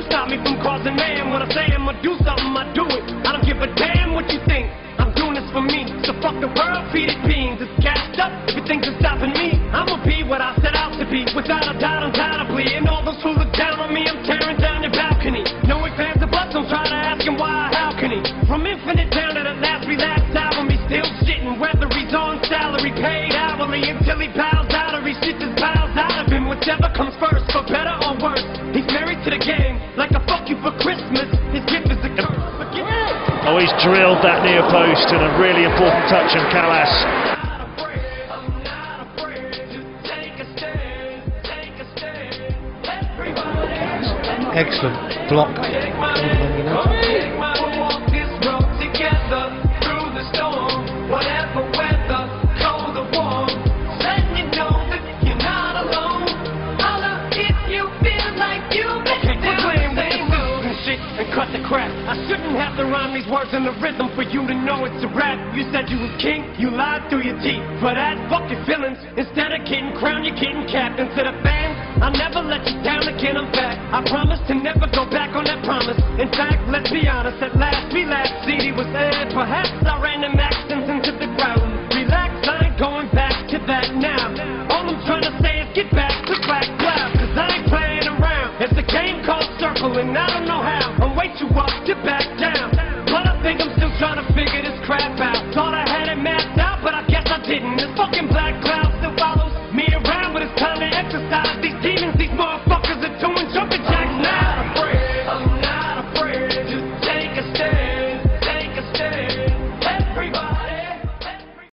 you stop me from causing mayhem. When I say I'm gonna do something, I do it. I don't give a damn what you think. I'm doing this for me. So fuck the world, feed it beans. It's gassed up. If you think it's stopping me, I'ma be what I set out to be. Without a doubt, undoubtedly. And all those who look down on me, I'm tearing down your balcony. No ifs, ands, or buts. Don't try to ask him why, how can he? From infinite down to the last relapse album, he's still shitting. Whether he's on salary, paid hourly, until he bows out or he shits his bowels out of him. Whichever comes first, Oh, he's drilled that near post and a really important touch from Kalas. not afraid. These words in the rhythm for you to know it's a rap. You said you was king, you lied through your teeth. For that, fuck your feelings. Instead of getting crowned, you're getting captain to the fans. I'll never let you down again, I'm back. I promise to never go back on that promise. In fact, let's be honest, at last we laughed. CD was aired. Perhaps I ran them accents into the ground. Relax, I ain't going back to that now. All I'm trying to say is get back to black cloud. Cause I ain't playing around. It's a game called circle, and I don't know how. I'm way too up to back trying to figure